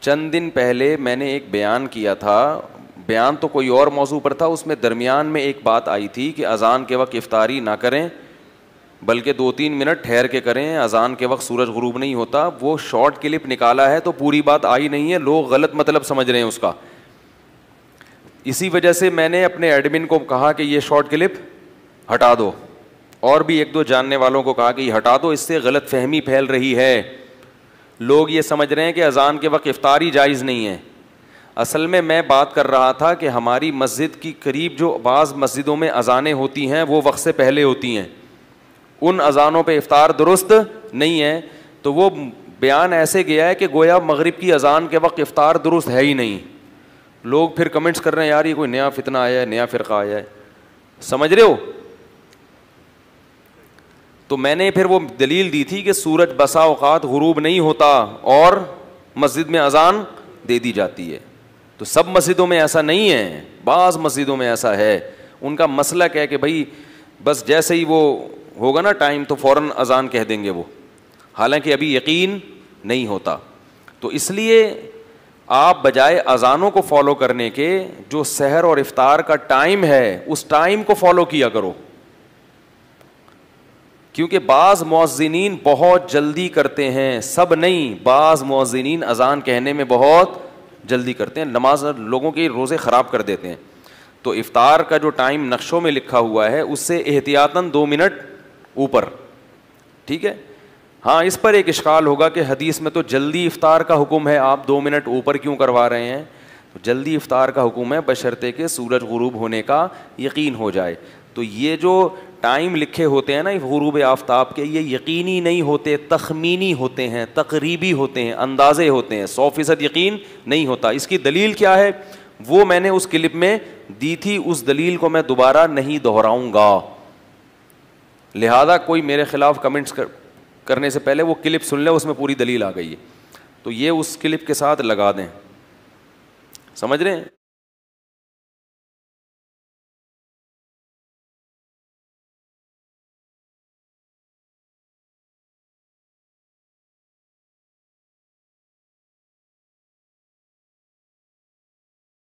چند دن پہلے میں نے ایک بیان کیا تھا۔ بیان تو کوئی اور موضوع پر تھا، اس میں درمیان میں ایک بات آئی تھی کہ اذان کے وقت افطاری نہ کریں، بلکہ دو تین منٹ ٹھہر کے کریں۔ اذان کے وقت سورج غروب نہیں ہوتا، وہ شارٹ کلپ نکالا ہے تو پوری بات آئی نہیں ہے، لوگ غلط مطلب سمجھ رہے ہیں اس کا۔ اسی وجہ سے میں نے اپنے ایڈمن کو کہا کہ یہ شارٹ کلپ ہٹا دو۔ اور بھی ایک دو جاننے والوں کو کہا کہ یہ ہٹا دو، اس سے غلط فہمی پھیل رہی ہے۔ لوگ یہ سمجھ رہے ہیں کہ اذان کے وقت افطاری جائز نہیں ہے۔ اصل میں میں بات کر رہا تھا کہ ہماری مسجد کی قریب جو بعض مسجدوں میں اذانیں ہوتی ہیں، وہ وقت سے پہلے ہوتی ہیں۔ ان اذانوں پہ افطار درست نہیں ہے، تو وہ بیان ایسے گیا ہے کہ گویا مغرب کی اذان کے وقت افطار درست ہے ہی نہیں۔ لوگ پھر کمنٹس کر رہے ہیں، یار یہ کوئی نیا فتنہ آیا ہے، نیا فرقہ آیا ہے۔ سمجھ رہے ہو؟ تو میں نے پھر وہ دلیل دی تھی کہ سورج بسا اوقات غروب نہیں ہوتا اور مسجد میں اذان دے دی جاتی ہے۔ تو سب مسجدوں میں ایسا نہیں ہے، بعض مسجدوں میں ایسا ہے۔ ان کا مسئلہ کیا ہے کہ بھائی، بس جیسے ہی وہ ہوگا نا ٹائم تو فوراً اذان کہہ دیں گے وہ۔ حالانکہ ابھی یقین نہیں ہوتا۔ تو اس لیے آپ بجائے اذانوں کو فالو کرنے کے جو سحر اور افطار کا ٹائم ہے، اس ٹائم کو فالو کیا کرو۔ کیونکہ بعض مؤذنین بہت جلدی کرتے ہیں، سب نہیں، بعض مؤذنین اذان کہنے میں بہت جلدی کرتے ہیں، نماز لوگوں کے روزے خراب کر دیتے ہیں۔ تو افطار کا جو ٹائم نقشوں میں لکھا ہوا ہے، اس سے احتیاطاً دو منٹ اوپر، ٹھیک ہے؟ ہاں اس پر ایک اشکال ہوگا کہ حدیث میں تو جلدی افطار کا حکم ہے، آپ دو منٹ اوپر کیوں کروا رہے ہیں؟ جلدی افطار کا حکم ہے بشرطے کہ سورج غروب ہونے کا یقین ہو جائے۔ تو یہ جو ٹائم لکھے ہوتے ہیں نا غروب آفتاب کے، یہ یقینی نہیں ہوتے، تخمینی ہوتے ہیں، تقریبی ہوتے ہیں، اندازے ہوتے ہیں، سو فیصد یقین نہیں ہوتا۔ اس کی دلیل کیا ہے؟ وہ میں نے اس کلپ میں دی تھی، اس دلیل کو میں دوبارہ نہیں دہراؤں گا۔ لہذا کوئی میرے خلاف کمنٹس کرنے سے پہلے وہ کلپ سن لے، اس میں پوری دلیل آ گئی ہے۔ تو یہ اس کلپ کے ساتھ لگا دیں۔ سمجھ رہے ہیں؟